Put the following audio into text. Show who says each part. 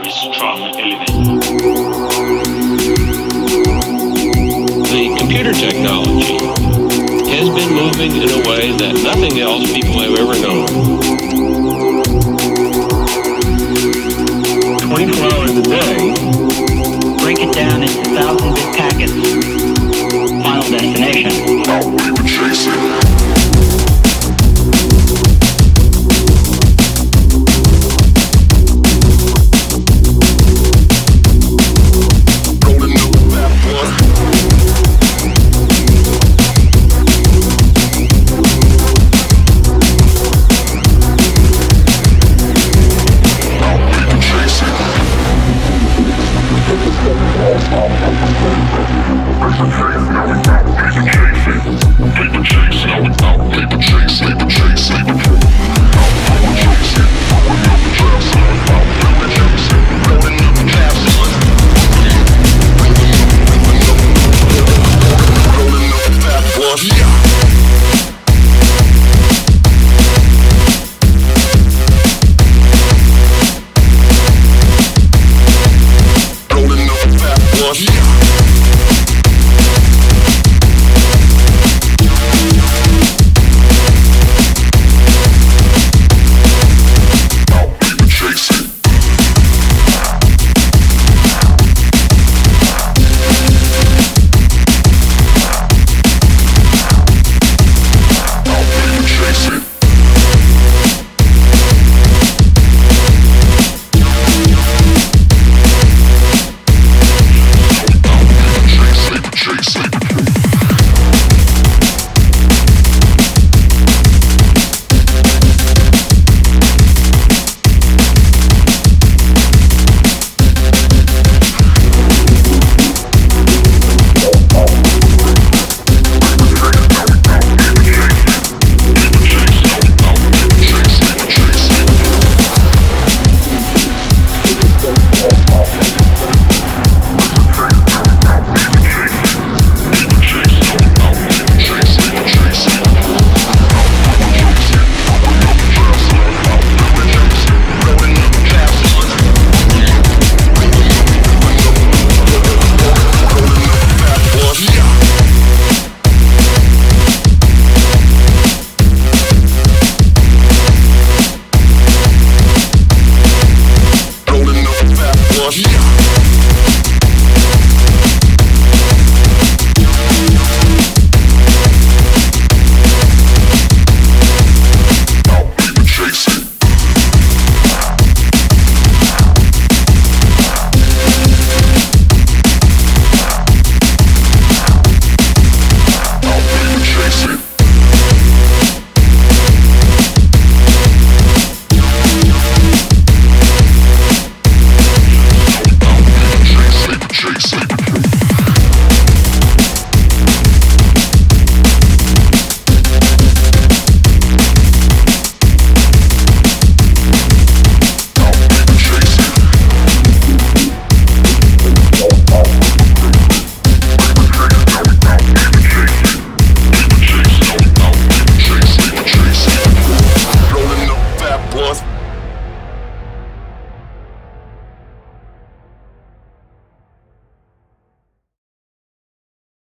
Speaker 1: various trauma. The computer technology has been moving in a way that nothing else people have ever known. 24 hours a day,
Speaker 2: break it down into thousands of packets. Final destination.
Speaker 3: Chasing.